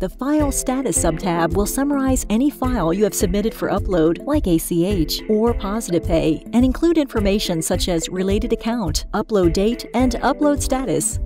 The File Status subtab will summarize any file you have submitted for upload, like ACH or Positive Pay, and include information such as related account, upload date, and upload status.